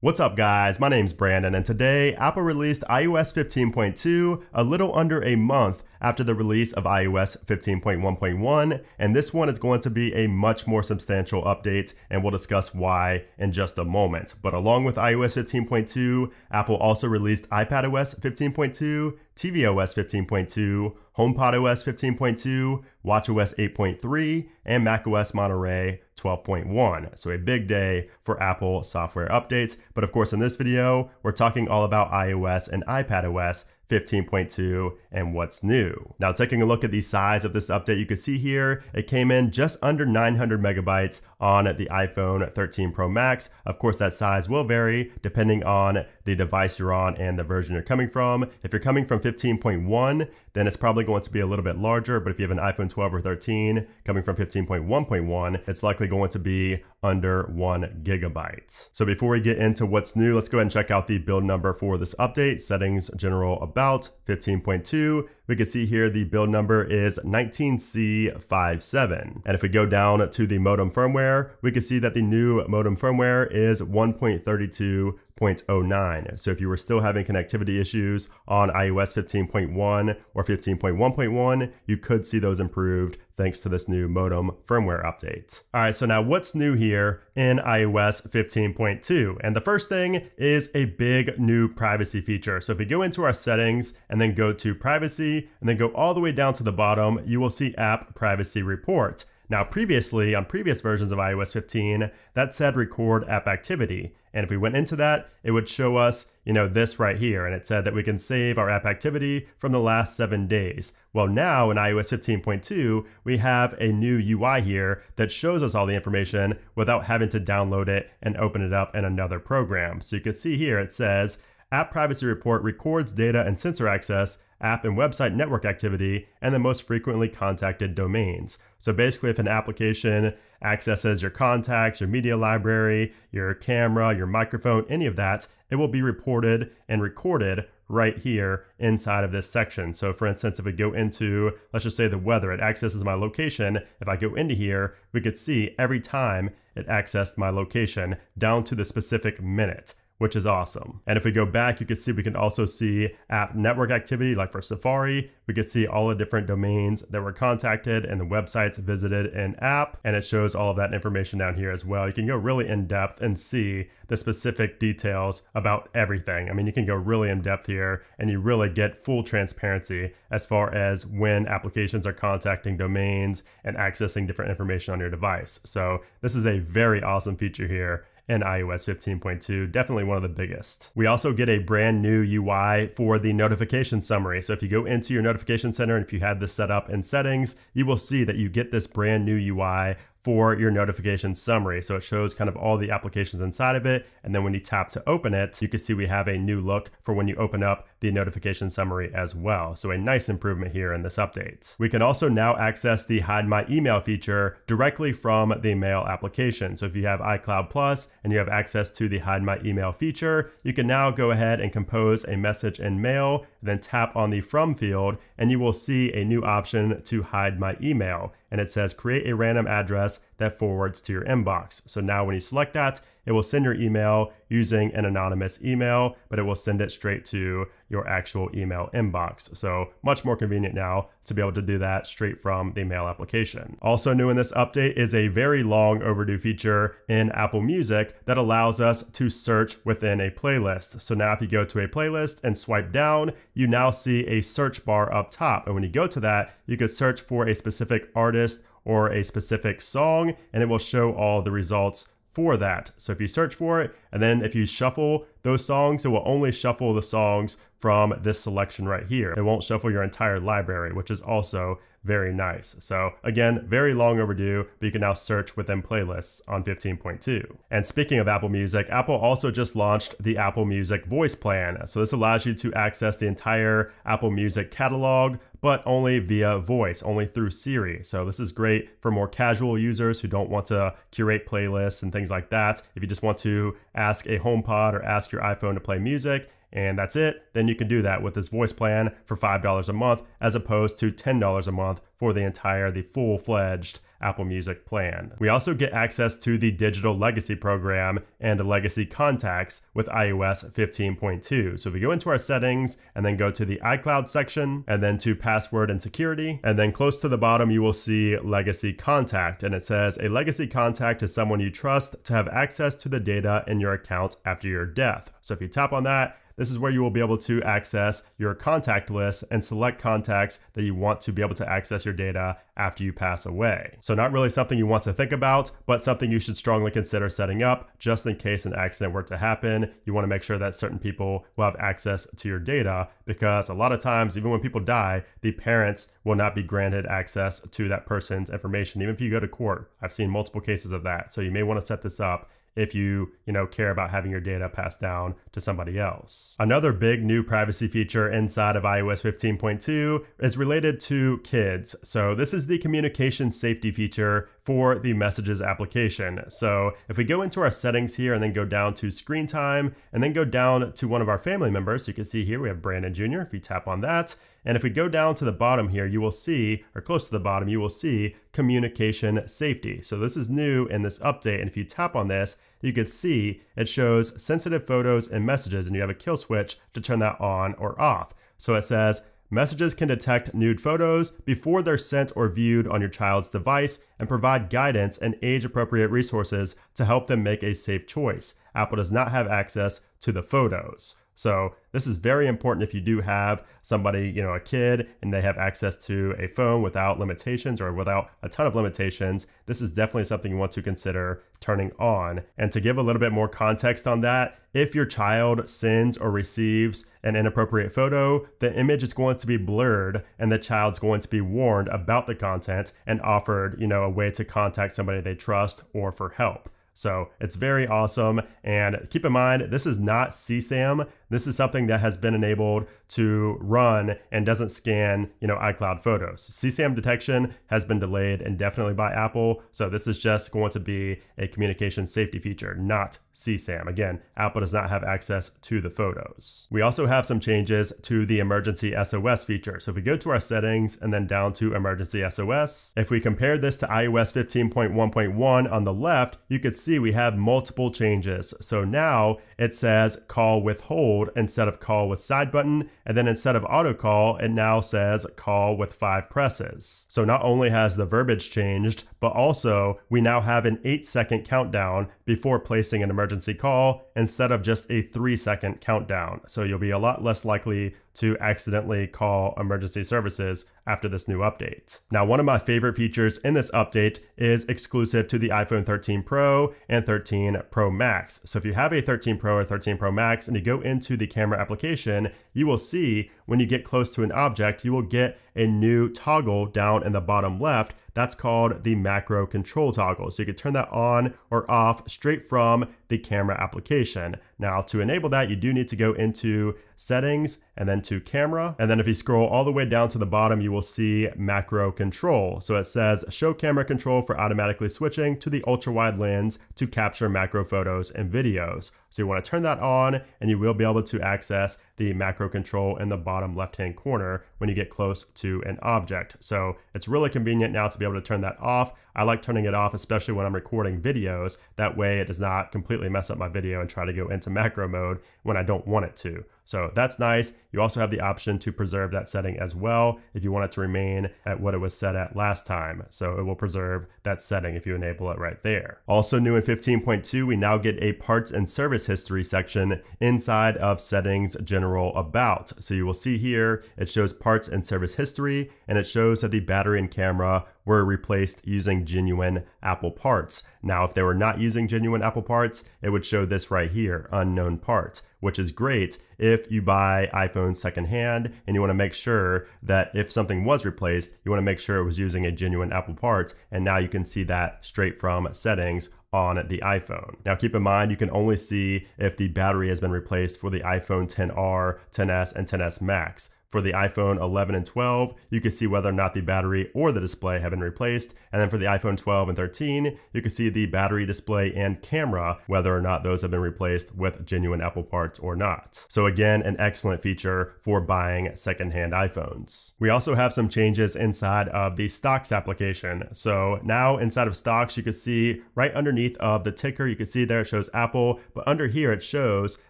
What's up guys, my name's Brandon and today Apple released iOS 15.2 a little under a month after the release of iOS 15.1.1 and this one is going to be a much more substantial update and we'll discuss why in just a moment. But along with iOS 15.2, Apple also released iPadOS 15.2, tvOS 15.2, HomePodOS 15.2, watchOS 8.3, and macOS Monterey 12.1. So a big day for Apple software updates. But of course, in this video, we're talking all about iOS and iPadOS 15.2 and what's new. Now taking a look at the size of this update, you can see here, it came in just under 900 megabytes on the iPhone 13 Pro Max. Of course, that size will vary depending on the device you're on and the version you're coming from. If you're coming from 15.1, then it's probably going to be a little bit larger, but if you have an iPhone 12 or 13 coming from 15.1.1, it's likely going to be under one gigabyte. So before we get into what's new, let's go ahead and check out the build number for this update. Settings general about 15.2. We can see here the build number is 19C57. And if we go down to the modem firmware, we can see that the new modem firmware is 1.32 15.09. So if you were still having connectivity issues on iOS 15.1 or 15.1.1, you could see those improved thanks to this new modem firmware update. All right, so now what's new here in iOS 15.2? And the first thing is a big new privacy feature. So if we go into our settings and then go to privacy and then go all the way down to the bottom, you will see app privacy report. Now, previously, on previous versions of iOS 15, that said record app activity. And if we went into that, it would show us, you know, this right here. And it said that we can save our app activity from the last seven days. Well, now in iOS 15.2, we have a new UI here that shows us all the information without having to download it and open it up in another program. So you can see here, it says, App Privacy Report records data and sensor access app and website network activity, and the most frequently contacted domains. So basically, if an application accesses your contacts, your media library, your camera, your microphone, any of that, it will be reported and recorded right here inside of this section. So for instance, if we go into, let's just say the weather, it accesses my location. If I go into here, we could see every time it accessed my location down to the specific minute which is awesome. And if we go back, you can see we can also see app network activity, like for Safari, we could see all the different domains that were contacted and the websites visited in app, and it shows all of that information down here as well. You can go really in depth and see the specific details about everything. I mean, you can go really in depth here and you really get full transparency as far as when applications are contacting domains and accessing different information on your device. So this is a very awesome feature here in iOS 15.2, definitely one of the biggest. We also get a brand new UI for the notification summary. So if you go into your notification center and if you had this set up in settings, you will see that you get this brand new UI for your notification summary. So it shows kind of all the applications inside of it. And then when you tap to open it, you can see we have a new look for when you open up the notification summary as well. So a nice improvement here in this update. We can also now access the hide my email feature directly from the mail application. So if you have iCloud Plus and you have access to the hide my email feature, you can now go ahead and compose a message in mail, then tap on the from field and you will see a new option to hide my email and it says create a random address that forwards to your inbox. So now when you select that, it will send your email using an anonymous email, but it will send it straight to your actual email inbox. So much more convenient now to be able to do that straight from the mail application. Also new in this update is a very long overdue feature in Apple Music that allows us to search within a playlist. So now if you go to a playlist and swipe down, you now see a search bar up top. And when you go to that, you can search for a specific artist or a specific song, and it will show all the results for that. So if you search for it, and then if you shuffle those songs, it will only shuffle the songs from this selection right here. It won't shuffle your entire library, which is also very nice. So again, very long overdue, but you can now search within playlists on 15.2. And speaking of Apple Music, Apple also just launched the Apple Music Voice Plan. So this allows you to access the entire Apple Music catalog, but only via voice, only through Siri. So this is great for more casual users who don't want to curate playlists and things like that. If you just want to ask a HomePod or ask your iPhone to play music, and that's it, then you can do that with this voice plan for $5 a month as opposed to $10 a month for the entire, the full fledged Apple Music plan. We also get access to the Digital Legacy program and Legacy Contacts with iOS 15.2. So if we go into our settings and then go to the iCloud section and then to password and security, and then close to the bottom, you will see Legacy Contact. And it says a legacy contact is someone you trust to have access to the data in your account after your death. So if you tap on that, this is where you will be able to access your contact list and select contacts that you want to be able to access your data after you pass away. So not really something you want to think about, but something you should strongly consider setting up just in case an accident were to happen. You want to make sure that certain people will have access to your data because a lot of times, even when people die, the parents will not be granted access to that person's information, even if you go to court. I've seen multiple cases of that. So you may want to set this up if you, you know, care about having your data passed down to somebody else. Another big new privacy feature inside of iOS 15.2 is related to kids. So this is the communication safety feature for the messages application. So if we go into our settings here and then go down to screen time and then go down to one of our family members, you can see here we have Brandon Jr. If you tap on that, and if we go down to the bottom here, you will see, or close to the bottom, you will see communication safety. So this is new in this update. And if you tap on this, you can see it shows sensitive photos and messages, and you have a kill switch to turn that on or off. So it says, Messages can detect nude photos before they're sent or viewed on your child's device and provide guidance and age appropriate resources to help them make a safe choice. Apple does not have access to the photos. So this is very important if you do have somebody, you know, a kid and they have access to a phone without limitations or without a ton of limitations. This is definitely something you want to consider turning on. And to give a little bit more context on that, if your child sends or receives an inappropriate photo, the image is going to be blurred and the child's going to be warned about the content and offered, you know, a way to contact somebody they trust or for help. So it's very awesome. And keep in mind, this is not CSAM. This is something that has been enabled to run and doesn't scan, you know, iCloud photos. CSAM detection has been delayed indefinitely by Apple, so this is just going to be a communication safety feature, not CSAM. Again, Apple does not have access to the photos. We also have some changes to the emergency SOS feature. So if we go to our settings and then down to emergency SOS, if we compare this to iOS 15.1.1 on the left, you could see we have multiple changes. So now it says call withhold hold instead of call with side button. And then instead of auto call, it now says call with five presses. So not only has the verbiage changed, but also we now have an eight second countdown before placing an emergency call instead of just a three second countdown. So you'll be a lot less likely to accidentally call emergency services after this new update. Now, one of my favorite features in this update is exclusive to the iPhone 13 Pro and 13 Pro Max. So if you have a 13 Pro or 13 Pro Max and you go into the camera application, you will see when you get close to an object, you will get a new toggle down in the bottom left that's called the macro control toggle. So you can turn that on or off straight from the camera application situation now to enable that, you do need to go into settings and then to camera. And then if you scroll all the way down to the bottom, you will see macro control. So it says show camera control for automatically switching to the ultra wide lens to capture macro photos and videos. So you want to turn that on and you will be able to access the macro control in the bottom left hand corner when you get close to an object. So it's really convenient now to be able to turn that off. I like turning it off, especially when I'm recording videos. That way it does not completely mess up my video and try to go into macro mode when I don't want it to. So that's nice. You also have the option to preserve that setting as well if you want it to remain at what it was set at last time. So it will preserve that setting if you enable it right there. Also new in 15.2, we now get a parts and service history section inside of settings general about. So you will see here, it shows parts and service history, and it shows that the battery and camera were replaced using genuine Apple parts. Now, if they were not using genuine Apple parts, it would show this right here, unknown parts, which is great if you buy iPhones secondhand and you want to make sure that if something was replaced, you want to make sure it was using a genuine Apple parts. And now you can see that straight from settings on the iPhone. Now keep in mind, you can only see if the battery has been replaced for the iPhone 10R, 10s, and 10s Max. For the iPhone 11 and 12, you can see whether or not the battery or the display have been replaced. And then for the iPhone 12 and 13, you can see the battery display and camera, whether or not those have been replaced with genuine Apple parts or not. So again, an excellent feature for buying secondhand iPhones. We also have some changes inside of the stocks application. So now inside of stocks, you can see right underneath of the ticker, you can see there it shows Apple, but under here it shows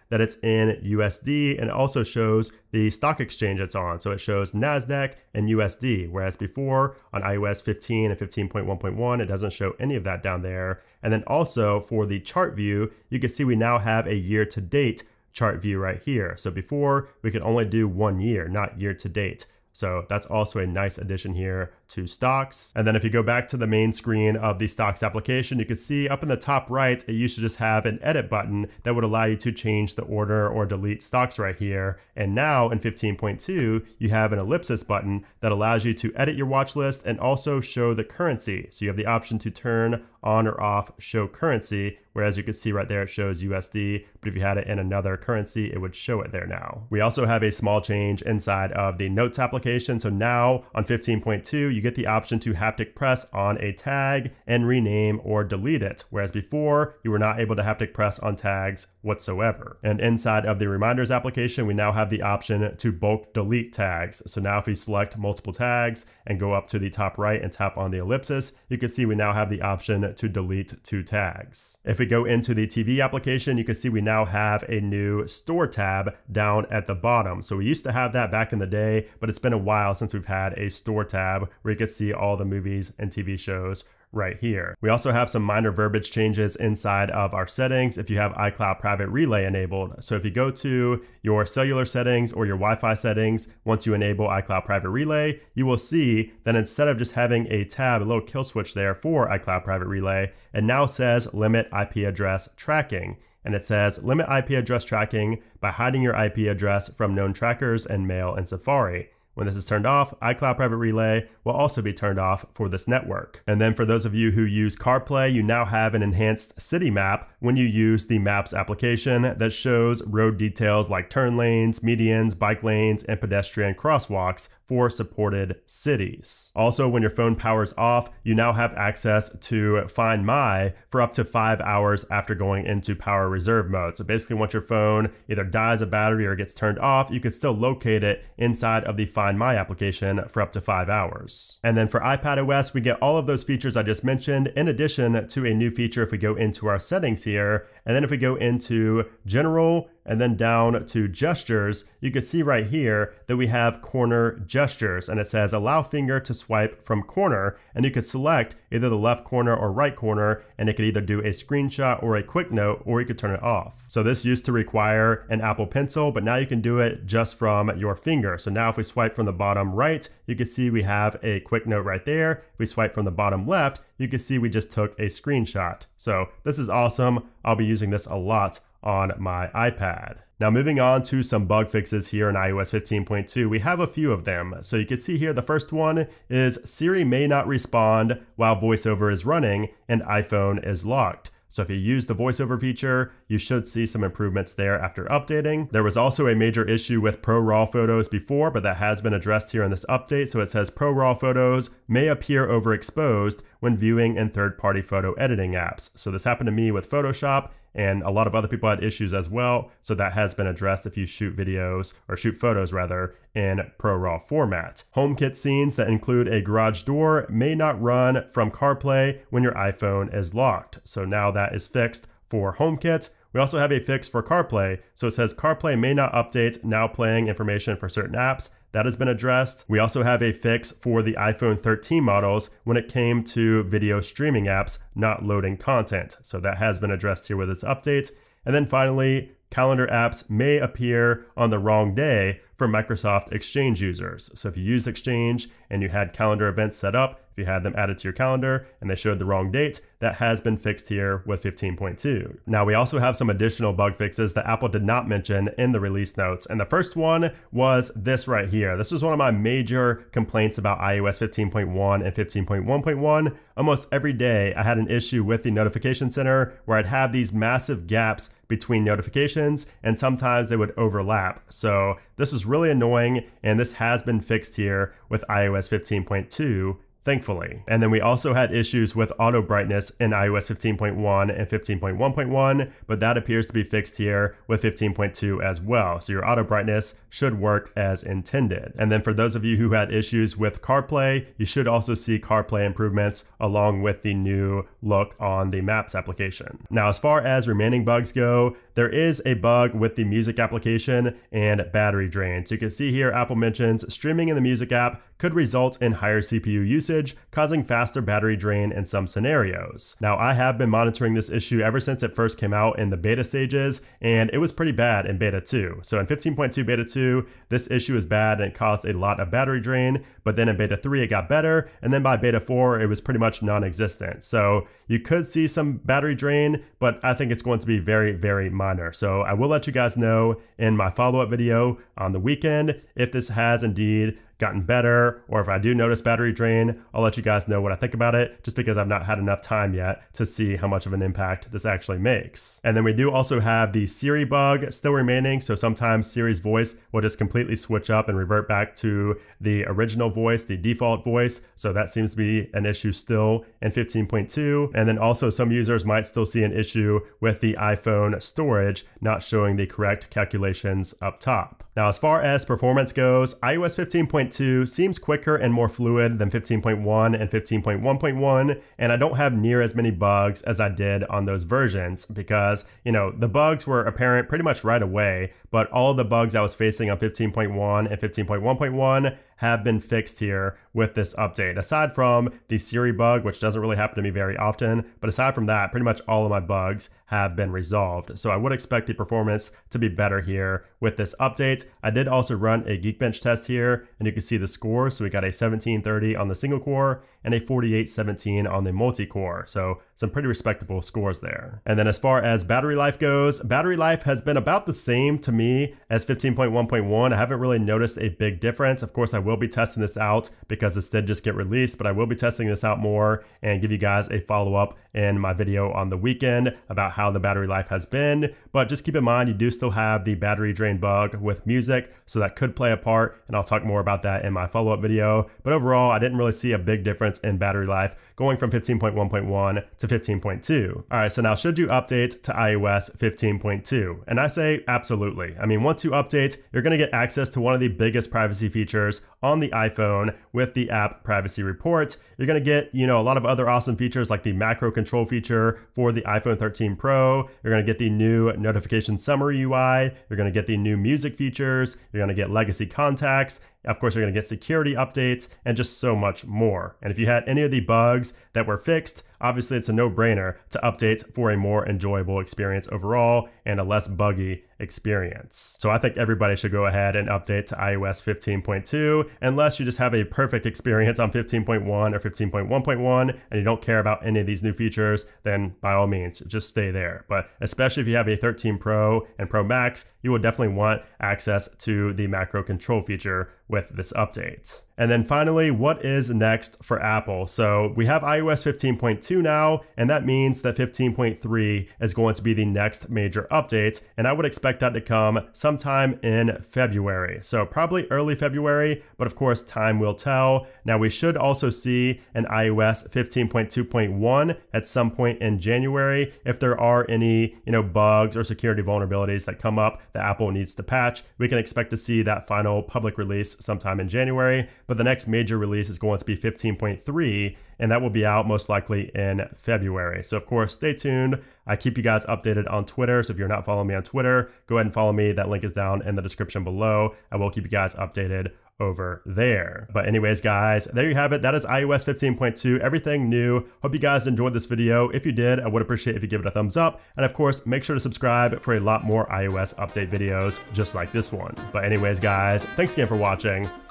that it's in USD and it also shows the stock exchange it's on. So it shows NASDAQ and USD, whereas before on iOS 15 and 15.1.1, it doesn't show any of that down there. And then also for the chart view, you can see we now have a year to date chart view right here. So before we could only do one year, not year to date. So that's also a nice addition here to stocks. And then if you go back to the main screen of the stocks application, you can see up in the top right, it used to just have an edit button that would allow you to change the order or delete stocks right here. And now in 15.2, you have an ellipsis button that allows you to edit your watch list and also show the currency. So you have the option to turn on or off show currency, whereas you can see right there it shows USD, but if you had it in another currency, it would show it there now. We also have a small change inside of the notes application. So now on 15.2, you get the option to haptic press on a tag and rename or delete it, whereas before you were not able to haptic press on tags whatsoever. And inside of the reminders application, we now have the option to bulk delete tags. So now if we select multiple tags and go up to the top right and tap on the ellipsis, you can see we now have the option to delete two tags. If we go into the TV application, you can see we now have a new store tab down at the bottom. So we used to have that back in the day, but it's been a while since we've had a store tab where you can see all the movies and TV shows right here. We also have some minor verbiage changes inside of our settings if you have iCloud Private Relay enabled. So if you go to your cellular settings or your Wi-Fi settings, once you enable iCloud Private Relay, you will see that instead of just having a tab, a little kill switch there for iCloud Private Relay, it now says limit IP address tracking and it says limit IP address tracking by hiding your IP address from known trackers and Mail and Safari. When this is turned off, iCloud Private Relay will also be turned off for this network. And then for those of you who use CarPlay, you now have an enhanced city map when you use the Maps application that shows road details like turn lanes, medians, bike lanes, and pedestrian crosswalks for supported cities. Also, when your phone powers off, you now have access to Find My for up to five hours after going into power reserve mode. So basically, once your phone either dies of battery or gets turned off, you can still locate it inside of the Find My application for up to five hours. And then for iPad OS, we get all of those features I just mentioned, in addition to a new feature if we go into our settings here. And then if we go into General and then down to gestures, you can see right here that we have corner gestures and it says allow finger to swipe from corner and you could select either the left corner or right corner and it could either do a screenshot or a quick note or you could turn it off. So this used to require an Apple Pencil, but now you can do it just from your finger. So now if we swipe from the bottom right, you can see we have a quick note right there. If we swipe from the bottom left, you can see we just took a screenshot. So this is awesome. I'll be using this a lot on my iPad. Now moving on to some bug fixes here in iOS 15.2, we have a few of them. So you can see here the first one is Siri may not respond while voiceover is running and iPhone is locked. So if you use the voiceover feature, you should see some improvements there after updating. There was also a major issue with Pro RAW photos before, but that has been addressed here in this update. So it says Pro RAW photos may appear overexposed when viewing in third-party photo editing apps. So this happened to me with Photoshop and a lot of other people had issues as well. So that has been addressed if you shoot videos or shoot photos rather in ProRAW format. HomeKit scenes that include a garage door may not run from CarPlay when your iPhone is locked. So now that is fixed for HomeKit. We also have a fix for CarPlay. So it says CarPlay may not update now playing information for certain apps. That has been addressed. We also have a fix for the iPhone 13 models when it came to video streaming apps not loading content. So that has been addressed here with this update. And then finally, calendar apps may appear on the wrong day for Microsoft Exchange users. So if you use Exchange and you had calendar events set up, if you had them added to your calendar and they showed the wrong date, that has been fixed here with 15.2. Now we also have some additional bug fixes that Apple did not mention in the release notes. And the first one was this right here. This was one of my major complaints about iOS 15.1 and 15.1.1. Almost every day I had an issue with the notification center where I'd have these massive gaps between notifications and sometimes they would overlap. So this is really annoying, and this has been fixed here with iOS 15.2 thankfully. And then we also had issues with auto brightness in iOS 15.1 and 15.1.1, but that appears to be fixed here with 15.2 as well. So your auto brightness should work as intended. And then for those of you who had issues with CarPlay, you should also see CarPlay improvements along with the new look on the Maps application. Now, as far as remaining bugs go, there is a bug with the music application and battery drain. So you can see here, Apple mentions streaming in the music app could result in higher CPU usage, causing faster battery drain in some scenarios. Now, I have been monitoring this issue ever since it first came out in the beta stages, and it was pretty bad in beta 2. So in 15.2 beta 2, this issue is bad and it caused a lot of battery drain, but then in beta 3 it got better, and then by beta 4 it was pretty much non-existent. So you could see some battery drain, but I think it's going to be very, very minor. So I will let you guys know in my follow-up video on the weekend if this has indeed gotten better, or if I do notice battery drain, I'll let you guys know what I think about it, just because I've not had enough time yet to see how much of an impact this actually makes. And then we do also have the Siri bug still remaining, so sometimes Siri's voice will just completely switch up and revert back to the original voice, the default voice, so that seems to be an issue still in 15.2. And then also some users might still see an issue with the iPhone storage not showing the correct calculations up top. Now, as far as performance goes, iOS 15.2 seems quicker and more fluid than 15.1 and 15.1.1, and I don't have near as many bugs as I did on those versions because, you know, the bugs were apparent pretty much right away, but all the bugs I was facing on 15.1 and 15.1.1 have been fixed here with this update. Aside from the Siri bug, which doesn't really happen to me very often, but aside from that, pretty much all of my bugs have been resolved. So I would expect the performance to be better here with this update. I did also run a Geekbench test here, and you can see the score. So we got a 1730 on the single core and a 4817 on the multi-core. So some pretty respectable scores there. And then as far as battery life goes, battery life has been about the same to me as 15.1.1. I haven't really noticed a big difference. Of course, I will be testing this out because this did just get released, but I will be testing this out more and give you guys a follow-up in my video on the weekend about how the battery life has been. But just keep in mind, you do still have the battery drain bug with music, so that could play a part, and I'll talk more about that in my follow-up video. But overall, I didn't really see a big difference in battery life going from 15.1.1 to 15.2. All right, so now should you update to iOS 15.2? And I say absolutely. I mean, once you update, you're gonna get access to one of the biggest privacy features on the iPhone with the app privacy report. You're gonna get, you know, a lot of other awesome features like the macro control feature for the iPhone 13 Pro. You're gonna get the new notification summary UI. You're gonna get the new music features. You're gonna get legacy contacts of course, you're going to get security updates and just so much more. And if you had any of the bugs that were fixed, obviously it's a no brainer to update for a more enjoyable experience overall and a less buggy experience. So I think everybody should go ahead and update to iOS 15.2 unless you just have a perfect experience on 15.1 or 15.1.1 and you don't care about any of these new features, then by all means, just stay there. But especially if you have a 13 Pro and Pro Max, you will definitely want access to the macro control feature with this update. And then finally, what is next for Apple? So we have iOS 15.2 now, and that means that 15.3 is going to be the next major update. And I would expect that to come sometime in February. So probably early February, but of course, time will tell. Now we should also see an iOS 15.2.1 at some point in January. If there are any, you know, bugs or security vulnerabilities that come up that Apple needs to patch, we can expect to see that final public release sometime in January but the next major release is going to be 15.3, and that will be out most likely in February. So, of course, stay tuned. I keep you guys updated on Twitter. So, if you're not following me on Twitter, go ahead and follow me. That link is down in the description below. I will keep you guys updated over there. But anyways, guys, there you have it. That is iOS 15.2, everything new. Hope you guys enjoyed this video. If you did, I would appreciate if you give it a thumbs up. And of course, make sure to subscribe for a lot more iOS update videos just like this one. But anyways, guys, thanks again for watching